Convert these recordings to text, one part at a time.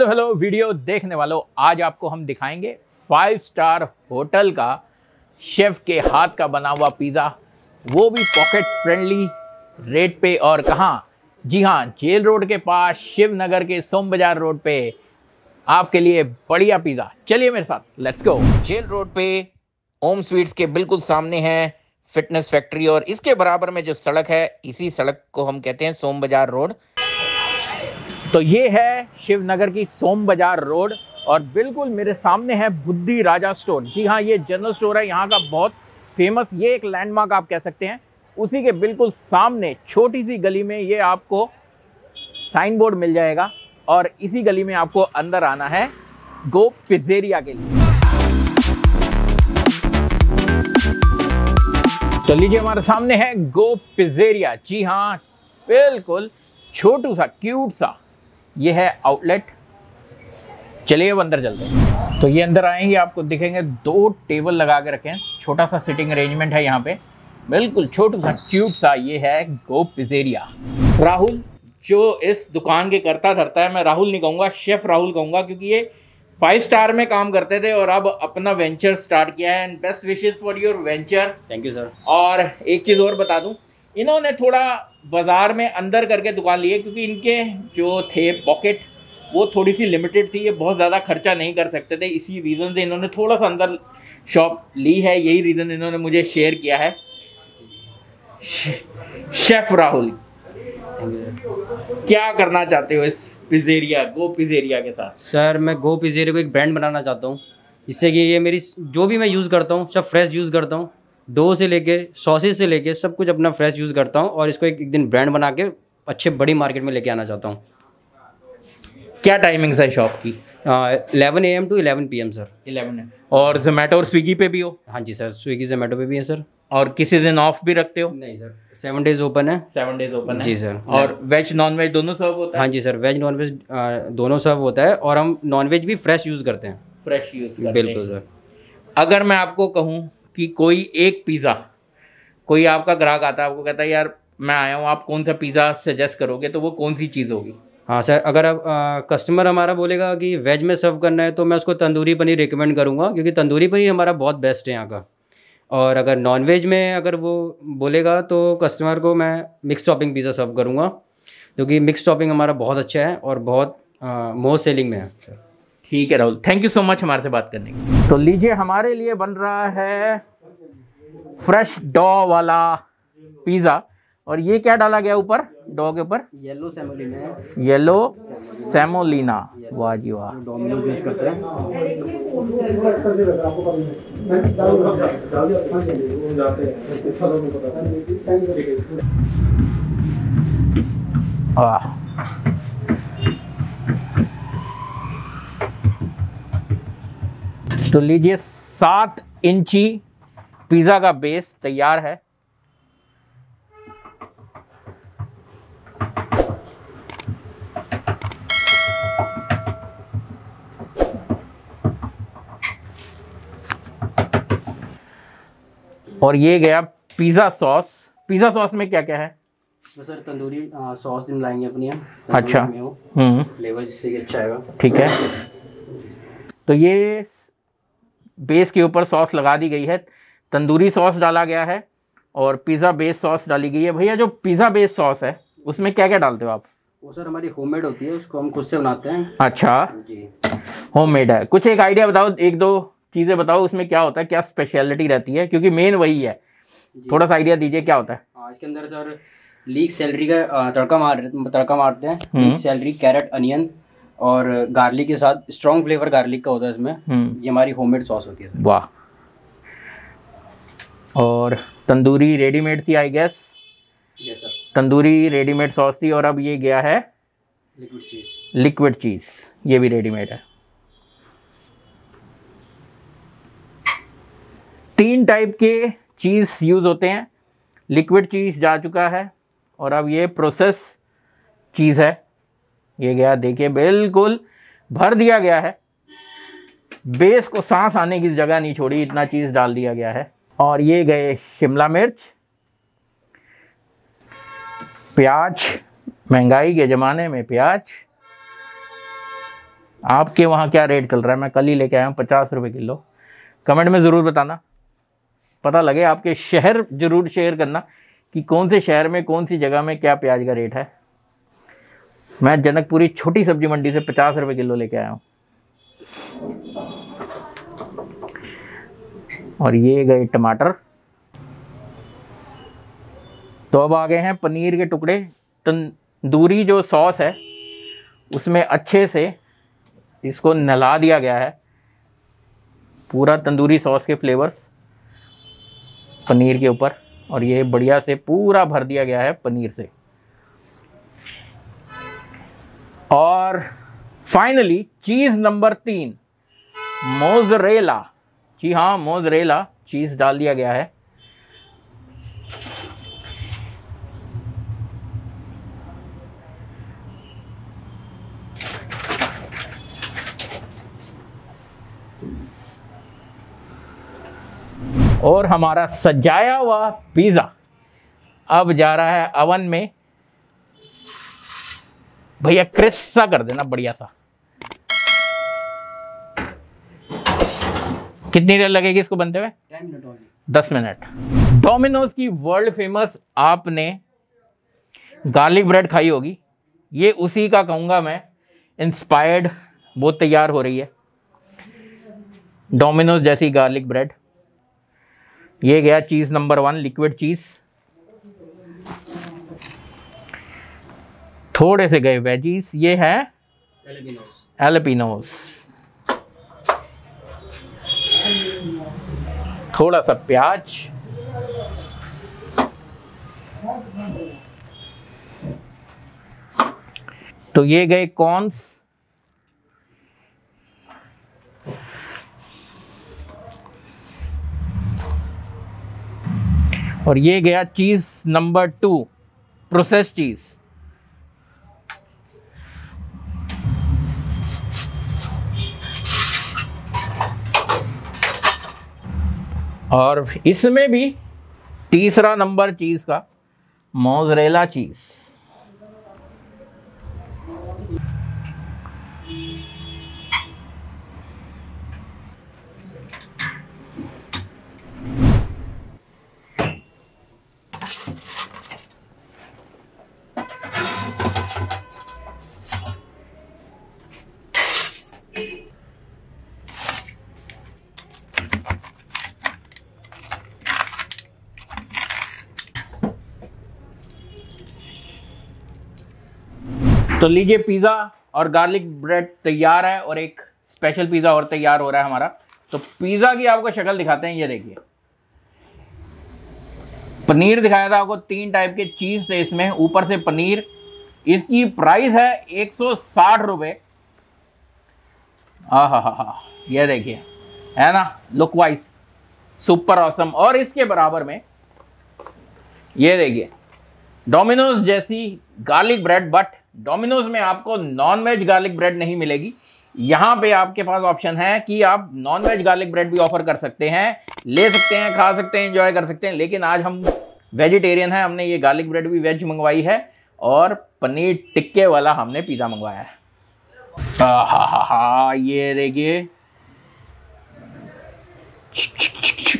Video देखने वालों, आज आपको हम दिखाएँगे फाइव स्टार होटल का शेफ के हाथ का बना हुआ पिज़्ज़ा वो भी पॉकेट फ्रेंडली रेट पे और कहाँ? जी हाँ जेल रोड के पास, शिवनगर के सोम बाज़ार रोड पे आपके लिए बढ़िया पिज़्ज़ा चलिए मेरे साथ लेट्स गो जेल रोड पे ओम स्वीट्स के बिल्कुल सामने है फिटनेस फैक्ट्री और इसके बराबर में जो सड़क है, इसी सड़क को हम कहते हैं सोम बाज़ार रोड। तो ये है शिवनगर की सोम बाज़ार रोड और बिल्कुल मेरे सामने है बुद्धि राजा स्टोर। जी हाँ ये जनरल स्टोर है, यहाँ का बहुत फ़ेमस ये एक लैंडमार्क आप कह सकते हैं। उसी के बिल्कुल सामने, छोटी सी गली में ये आपको साइन बोर्ड मिल जाएगा और इसी गली में आपको अंदर आना है गो पिज्जेरिया के लिए। तो लीजिए हमारे सामने है गो पिज्जेरिया। जी हाँ बिल्कुल छोटू सा क्यूट सा। ये है आउटलेट चलिए अब अंदर चलते हैं। तो ये अंदर आएँगे आपको दिखेंगे दो टेबल लगा के रखे हैं। छोटा सा सिटिंग अरेंजमेंट है यहाँ पे। बिल्कुल छोटू सा क्यूट सा ये है गो पिजेरिया राहुल जो इस दुकान के करता धरता है मैं राहुल नहीं कहूँगा शेफ राहुल कहूँगा क्योंकि ये फाइव स्टार में काम करते थे और अब अपना वेंचर स्टार्ट किया है। And best wishes for your venture thank you sir और एक चीज़ और बता दूँ इन्होंने थोड़ा बाज़ार में अंदर करके दुकान ली है, क्योंकि इनके जो थे पॉकेट वो थोड़ी सी लिमिटेड थी, ये बहुत ज़्यादा खर्चा नहीं कर सकते थे। इसी रीज़न से इन्होंने थोड़ा सा अंदर शॉप ली है, यही रीज़न इन्होंने मुझे शेयर किया है। शेफ राहुल क्या करना चाहते हो इस पिजेरिया गो पिजेरिया के साथ? सर मैं गो पिज़ेरिया को एक ब्रांड बनाना चाहता हूँ, जिससे कि ये मेरी जो भी मैं यूज़ करता हूँ, सब फ्रेश यूज़ करता हूँ। डो से लेके सॉसेज से लेके सब कुछ अपना फ्रेश यूज़ करता हूँ और इसको एक, एक दिन ब्रांड बना के अच्छे बड़ी मार्केट में लेके आना चाहता हूँ। क्या टाइमिंग्स है शॉप की? Eleven A M to eleven P M sir eleven और जोमेटो और स्विगी पे भी हो? हाँ जी सर स्विगी जोमेटो पे भी है सर और किसी दिन ऑफ़ भी रखते हो? नहीं सर सेवन डेज़ ओपन है. सेवन डेज़ ओपन है? जी सर। और वेज नॉन वेज दोनों सर्व होता है? हाँ जी सर वेज नॉन वेज दोनों सर्व होता है और हम नॉन वेज भी फ्रेश यूज़ करते हैं। फ्रेश यूज़ बिल्कुल सर अगर मैं आपको कहूँ कि कोई एक पिज़्ज़ा कोई आपका ग्राहक आता है आपको कहता है यार मैं आया हूँ आप कौन सा पिज़्ज़ा सजेस्ट करोगे? तो वो कौन सी चीज़ होगी? हाँ सर अगर अब कस्टमर हमारा बोलेगा कि वेज में सर्व करना है तो मैं उसको तंदूरी पनीर रिकमेंड करूँगा क्योंकि तंदूरी पनीर हमारा बहुत बेस्ट है यहाँ का। और अगर नॉन वेज में अगर वो बोलेगा तो कस्टमर को मैं मिक्स टॉपिंग पिज़्ज़ा सर्व करूँगा क्योंकि मिक्स टॉपिंग हमारा बहुत अच्छा है और बहुत मोस्ट सेलिंग में है। ठीक है Rahul thank you so much हमारे से बात करने की तो लीजिए हमारे लिए बन रहा है फ्रेश डॉ वाला पिज़्ज़ा। और ये क्या डाला गया ऊपर? डॉ के ऊपर? येलो सैमोली में येलो सेमोलिना वाह जी वाह। डोमिनोज यूज़ करते हैं। वाह। तो लीजिए सात इंची पिज़्ज़ा का बेस तैयार है। और ये गया पिज़्ज़ा सॉस पिज़्ज़ा सॉस में क्या क्या है? इसमें सर तंदूरी सॉस मिलाएँगे अपनी हम। अच्छा। में हम्म। फ्लेवर जिससे कि अच्छा आएगा। ठीक है। तो ये बेस के ऊपर सॉस लगा दी गई है। तंदूरी सॉस डाला गया है और पिज़्ज़ा बेस सॉस डाली गई है। भैया जो पिज़्ज़ा बेस सॉस है उसमें क्या क्या डालते हो आप? वो सर हमारी होममेड होती है उसको हम खुद से बनाते हैं। अच्छा। जी। होममेड है। कुछ एक आइडिया बताओ एक दो चीज़ें बताओ उसमें क्या होता है क्या स्पेशलिटी रहती है? क्योंकि मेन वही है। थोड़ा सा आइडिया दीजिए क्या होता है? हाँ इसके अंदर सर लीक सैलरी का तड़का मार तड़का मारते हैं। लीक सैलरी कैरेट अनियन और गार्लिक के साथ स्ट्रॉन्ग फ्लेवर गार्लिक का होता है इसमें। हम्म। ये हमारी होममेड सॉस होती है। वाह। और तंदूरी रेडीमेड थी I guess tandoori readymade sauce थी और अब ये गया है लिक्विड चीज़ लिक्विड चीज़ ये भी रेडीमेड है। तीन टाइप के चीज़ यूज़ होते हैं। लिक्विड चीज़ जा चुका है और अब ये प्रोसेस चीज़ है। ये गया देखिए बिल्कुल भर दिया गया है। बेस को सांस आने की जगह नहीं छोड़ी इतना चीज़ डाल दिया गया है। और ये गए शिमला मिर्च, प्याज, महँगाई के ज़माने में प्याज। आपके वहाँ क्या रेट चल रहा है? मैं कल ही लेके आया हूँ, पचास रुपये किलो। कमेंट में ज़रूर बताना। पता लगे आपके शहर ज़रूर शेयर करना कि कौन से शहर में, कौन सी जगह में क्या प्याज का रेट है। मैं जनकपुरी छोटी सब्ज़ी मंडी से पचास रुपये किलो लेके आया हूँ। और ये गए टमाटर। तो अब आ गए हैं पनीर के टुकड़े। तंदूरी जो सॉस है, उसमें अच्छे से इसको नला दिया गया है। पूरा तंदूरी सॉस के फ्लेवर्स पनीर के ऊपर। और ये बढ़िया से पूरा भर दिया गया है पनीर से। और फाइनली चीज़ नंबर तीन, मोजरेला। जी हाँ मोजरेला चीज़ डाल दिया गया है। और हमारा सजाया हुआ पिज़्ज़ा अब जा रहा है अवन में। भैया क्रिस्प सा कर देना बढ़िया सा। कितनी देर लगेगी इसको बनते हुए? दस मिनट डोमिनोज की वर्ल्ड फ़ेमस आपने गार्लिक ब्रेड खाई होगी। ये उसी का कहूँगा मैं इंस्पायर्ड वो तैयार हो रही है। डोमिनोज जैसी गार्लिक ब्रेड ये गया cheese number one liquid cheese थोड़े से गए वेजीज ये है एलपिनोस थोड़ा सा प्याज। तो ये गए कॉर्न्स। और ये गया cheese number two process cheese. और इसमें भी तीसरा नंबर चीज़ का मोजरेला चीज़। तो लीजिए पिज़्ज़ा और गार्लिक ब्रेड तैयार है और एक स्पेशल पिज़्ज़ा और तैयार हो रहा है हमारा। तो पिज़्ज़ा की आपको शक्ल दिखाते हैं, ये देखिए। पनीर दिखाया था आपको, तीन टाइप के चीज़ थे इसमें। ऊपर से पनीर। इसकी प्राइस है एक सौ साठ रुपये हा हा हा ये देखिए, है ना? लुक वाइज सुपर ऑसम और इसके बराबर में, ये देखिए डोमिनोज जैसी गार्लिक ब्रेड बट डोमिनोज में आपको नॉन वेज गार्लिक ब्रेड नहीं मिलेगी। यहाँ पे आपके पास ऑप्शन है कि आप नॉन वेज गार्लिक ब्रेड भी ऑफ़र कर सकते हैं, ले सकते हैं, खा सकते हैं एंजॉय कर सकते हैं। लेकिन आज हम वेजिटेरियन हैं, हमने ये गार्लिक ब्रेड भी वेज मंगवाई है और पनीर टिक्के वाला हमने पिज़्ज़ा मंगवाया है। ये देखिए।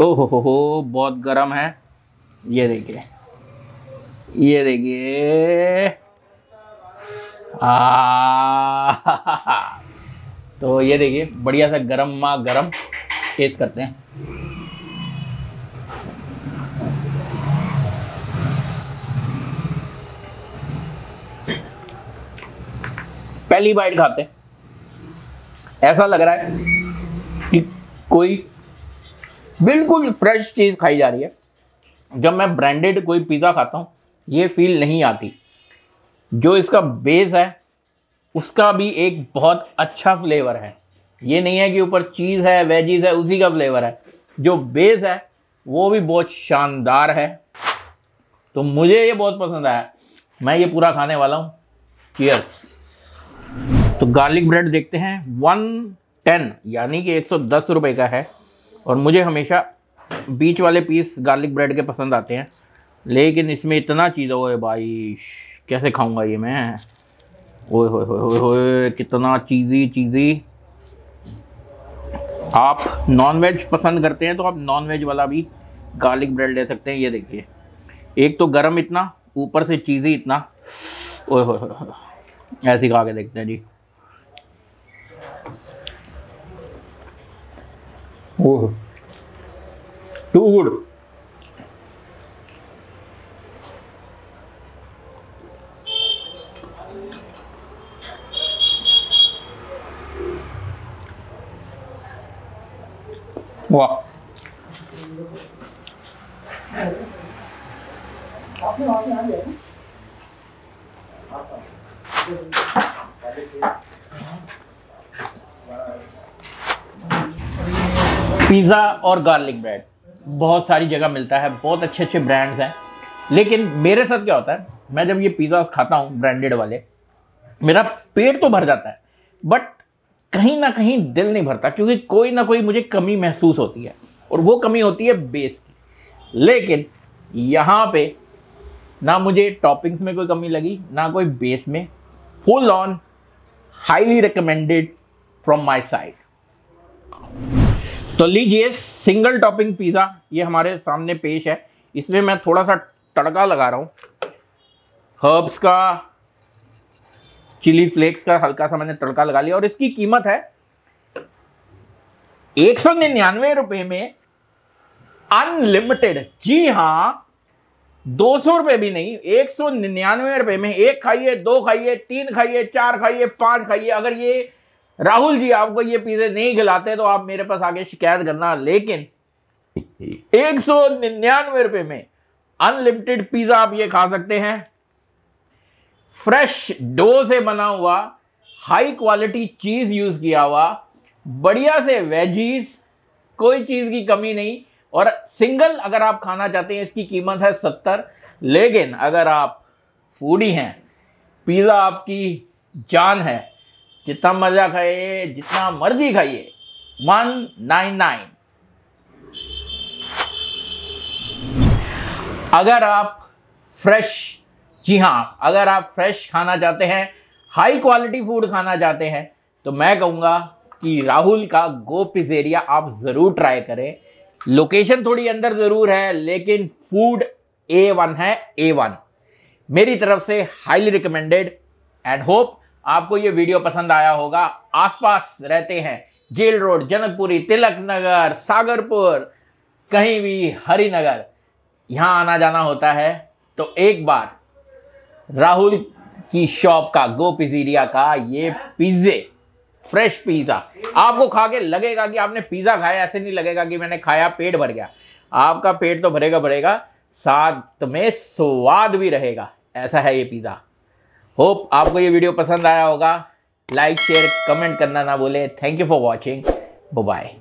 ओहो बहुत गर्म है। ये देखिए ये देखिए। तो ये देखिए, बढ़िया सा गरम मा गरम टेस्ट करते हैं। पहली बाइट खाते ऐसा लग रहा है कि कोई बिल्कुल फ्रेश चीज़ खाई जा रही है। जब मैं ब्रांडेड कोई पिज़्ज़ा खाता हूँ, ये फील नहीं आती। जो इसका बेस है, उसका भी एक बहुत अच्छा फ्लेवर है। ये नहीं है कि ऊपर चीज़ है वेजीज है, उसी का फ्लेवर है। जो बेस है, वो भी बहुत शानदार है। तो मुझे ये बहुत पसंद आया। मैं ये पूरा खाने वाला हूँ। चीयर्स तो गार्लिक ब्रेड देखते हैं। वन टेन यानी कि एक सौ दस रुपये का है। और मुझे हमेशा बीच वाले पीस गार्लिक ब्रेड के पसंद आते हैं। लेकिन इसमें इतना चीज़ हो भाई कैसे खाऊँगा ये मैं? ओए, होए होए होए होए, कितना चीज़ी चीज़ी आप नॉन वेज पसंद करते हैं तो आप नॉन वेज वाला भी गार्लिक ब्रेड ले सकते हैं, ये देखिए। एक तो गरम इतना, ऊपर से चीज़ी इतना। ओए, होए होए ऐसे खा के देखते हैं जी। ओह टू गुड वाह पिज़्ज़ा और गार्लिक ब्रेड। बहुत सारी जगह मिलता है, बहुत अच्छे अच्छे ब्रांड्स हैं। लेकिन मेरे साथ क्या होता है, मैं जब ये पिज़्ज़ा खाता हूँ ब्रांडेड वाले, मेरा पेट तो भर जाता है बट कहीं ना कहीं दिल नहीं भरता, क्योंकि कोई ना कोई मुझे कमी महसूस होती है, और वो कमी होती है बेस की। लेकिन यहाँ पे ना मुझे टॉपिंग्स में कोई कमी लगी, ना कोई बेस में full on highly recommended from my side तो लीजिए सिंगल टॉपिंग पिज़्ज़ा, ये हमारे सामने पेश है। इसमें मैं थोड़ा सा तड़का लगा रहा हूँ। हर्ब्स का, चिली फ्लेक्स का हल्का सा मैंने तड़का लगा लिया और इसकी कीमत है एक सौ निन्यानवे रुपए में अनलिमिटेड। जी हाँ, दो सौ रुपए भी नहीं, एक सौ निन्यानवे रुपए में एक खाइए, दो खाइए, तीन खाइए, चार खाइए, पाँच खाइए। अगर ये राहुल जी, आपको ये पिज्जे नहीं खिलाते तो आप मेरे पास आगे शिकायत करना, लेकिन एक सौ निन्यानवे रुपए में अनलिमिटेड पिज्जा आप ये खा सकते हैं। फ्रेश डो से बना हुआ हाई क्वालिटी चीज़ यूज़ किया हुआ, बढ़िया से वेजीज कोई चीज़ की कमी नहीं, और सिंगल अगर आप खाना चाहते हैं, इसकी कीमत है सत्तर, लेकिन अगर आप फूडी हैं पिज़्ज़ा आपकी जान है। जितना मज़ा खाइए, जितना मर्ज़ी खाइए। One nine nine. अगर आप फ्रेश, जी हाँ अगर आप फ्रेश खाना चाहते हैं, हाई क्वालिटी फ़ूड खाना चाहते हैं तो मैं कहूँगा कि राहुल का गो पिज़ेरिया आप ज़रूर ट्राई करें। लोकेशन थोड़ी अंदर ज़रूर है, लेकिन फ़ूड ए वन है ए वन। मेरी तरफ़ से हाईली रिकमेंडेड एंड होप आपको ये वीडियो पसंद आया होगा। आसपास रहते हैं जेल रोड, जनकपुरी, तिलक नगर, सागरपुर, कहीं भी हरिनगर। यहाँ आना जाना होता है। तो एक बार राहुल की शॉप का, गो पिजीरिया का ये पिज्जे, फ्रेश पिज़्ज़ा। आपको खा के लगेगा कि आपने पिज़्ज़ा खाया, ऐसे नहीं लगेगा कि मैंने खाया, पेट भर गया। आपका पेट तो भरेगा भरेगा। साथ में स्वाद भी रहेगा। ऐसा है ये पिज़्ज़ा। होप आपको ये वीडियो पसंद आया होगा। लाइक शेयर कमेंट करना ना भूलें। Thank you for watching bye